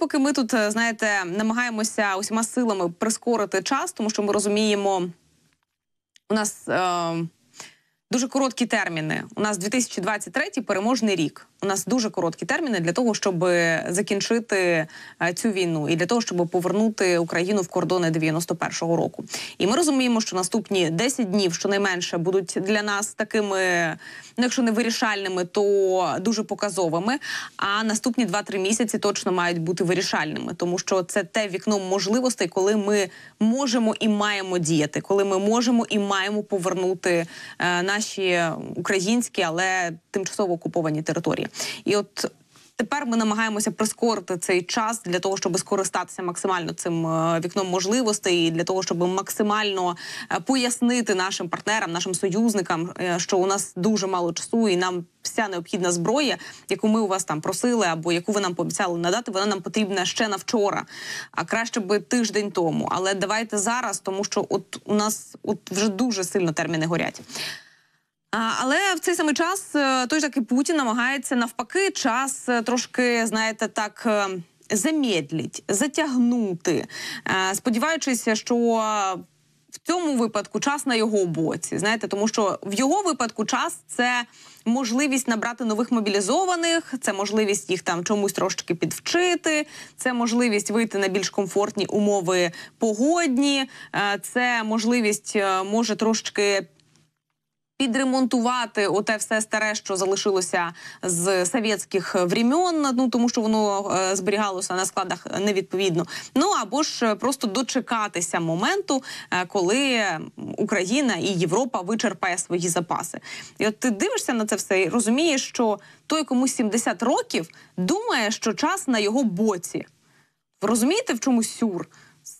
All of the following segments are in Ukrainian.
поки ми тут е, знаєте намагаємося усіма силами прискорити час, тому що ми розуміємо, у нас. Е, Дуже короткі терміни. У нас 2023 переможний рік. У нас дуже короткі терміни для того, щоб закінчити е, цю війну, і для того, щоб повернути Україну в кордони 91-го року. І ми розуміємо, що наступні 10 днів, щонайменше, будуть для нас такими, ну якщо не вирішальними, то дуже показовими. А наступні 2-3 місяці точно мають бути вирішальними, тому що це те вікно можливостей, коли ми можемо і маємо діяти, коли ми можемо і маємо повернути е, наші українські, але тимчасово окуповані території. І от тепер ми намагаємося прискорити цей час для того, щоб скористатися максимально цим е, вікном можливостей, і для того, щоб максимально е, пояснити нашим партнерам, нашим союзникам, е, що у нас дуже мало часу, і нам вся необхідна зброя, яку ми у вас там просили, або яку ви нам пообіцяли надати, вона нам потрібна ще на вчора, а краще би тиждень тому. Але давайте зараз, тому що от у нас от вже дуже сильно терміни горять. Але в цей самий час е, той таки Путін намагається навпаки час е, трошки, знаєте, так. е, Замедліть, затягнути, сподіваючись, що в цьому випадку час на його боці. Знаєте, тому що в його випадку час це можливість набрати нових мобілізованих, це можливість їх там чомусь трошки підвчити, це можливість вийти на більш комфортні умови погодні, це можливість може трошки підремонтувати оте все старе, що залишилося з совєтських времен, ну тому що воно е, зберігалося на складах невідповідно. Ну або ж просто дочекатися моменту, е, коли Україна і Європа вичерпає свої запаси. І от ти дивишся на це все і розумієш, що той, кому 70 років, думає, що час на його боці. Розумієте, в чому сюр?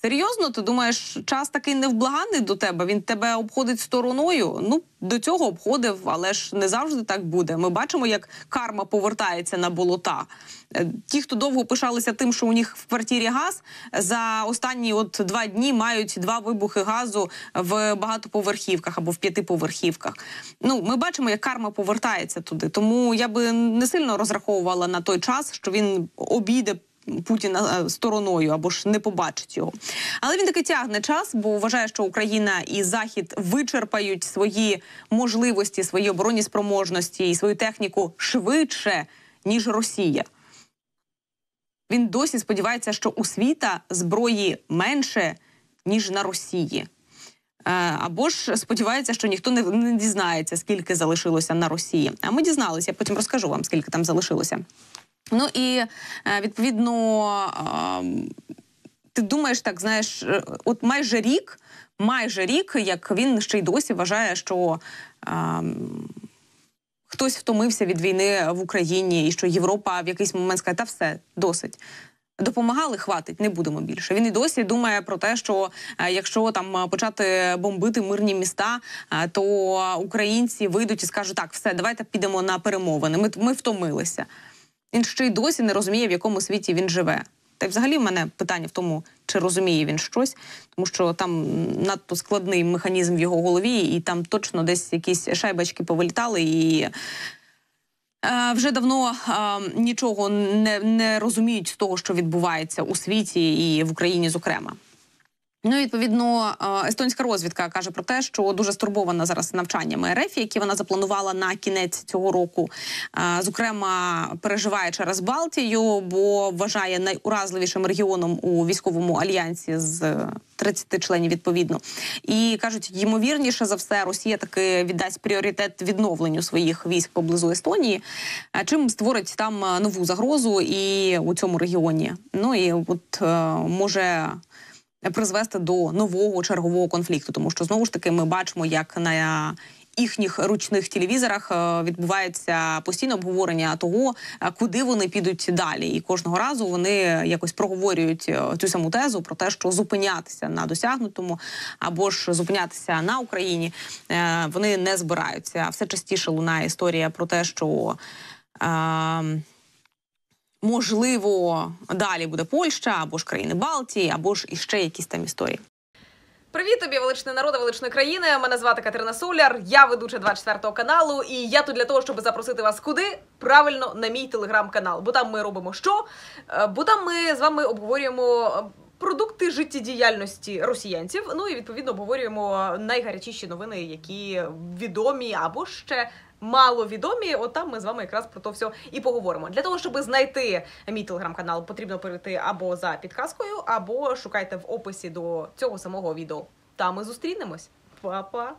Серйозно, ти думаєш, час такий невблаганний до тебе? Він тебе обходить стороною. Ну до цього обходив, але ж не завжди так буде. Ми бачимо, як карма повертається на болота. Е, Ті, хто довго пишалися тим, що у них в квартирі газ, за останні от два дні мають два вибухи газу в багатоповерхівках або в п'ятиповерхівках. Ну, ми бачимо, як карма повертається туди. Тому я би не сильно розраховувала на той час, що він обійде. Путіна е, стороною або ж не побачить його, але він таки тягне час, бо вважає, що Україна і Захід вичерпають свої можливості, свої оборонні спроможності і свою техніку швидше ніж Росія. Він досі сподівається, що у світа зброї менше ніж на Росії. Е, Або ж сподівається, що ніхто не, не дізнається, скільки залишилося на Росії. А ми дізналися. Я потім розкажу вам, скільки там залишилося. Ну і е, відповідно, ти думаєш так, знаєш, е, от майже рік, майже рік, як він ще й досі вважає, що хтось втомився від війни в Україні, і що Європа в якийсь момент скаже, та все досить. Допомагали, хватить, не будемо більше. Він і досі думає про те, що е, якщо там почати бомбити мирні міста, то українці вийдуть і скажуть: так, все, давайте підемо на перемовини. Ми, ми втомилися. Він ще й досі не розуміє, в якому світі він живе. Та й взагалі в мене питання в тому, чи розуміє він щось, тому що там надто складний механізм в його голові, і там точно десь якісь шайбочки повилітали і. Е, вже давно е, нічого не, не розуміють з того, що відбувається у світі і в Україні, зокрема. Ну, відповідно, е, естонська розвідка каже про те, що дуже стурбована зараз навчаннями РФ, які вона запланувала на кінець цього року. Е, зокрема, переживає через Балтію, бо вважає найуразливішим регіоном у військовому альянсі з 30 членів відповідно. І кажуть, ймовірніше за все, Росія таки віддасть пріоритет відновленню своїх військ поблизу Естонії, е, чим створить там нову загрозу і у цьому регіоні. Ну і от може призвести до нового чергового конфлікту, тому що знову ж таки ми бачимо, як на Їхніх ручних телевізорах е, відбувається постійне обговорення того, е, куди вони підуть далі, і кожного разу вони якось проговорюють е, цю саму тезу про те, що зупинятися на досягнутому або ж зупинятися на Україні вони не збираються. Все частіше лунає історія про те, що Можливо, далі буде Польща або ж країни Балтії, або ж іще якісь там історії. Привіт тобі, величний народи, величної країни. Мене звати Катерина Соляр. Я ведуча 24 каналу, і я тут для того, щоб запросити вас куди? Правильно, на мій телеграм-канал. Бо там ми робимо що? Е, Бо там ми з вами обговорюємо. е, Продукти життєдіяльності росіянців. Ну і відповідно обговорюємо найгарячіші новини, які відомі або ще маловідомі. От там ми з вами якраз про то все і поговоримо. Для того, щоб знайти мій телеграм-канал, потрібно перейти або за підказкою, або шукайте в описі до цього самого відео. Там ми зустрінемось. Па-па!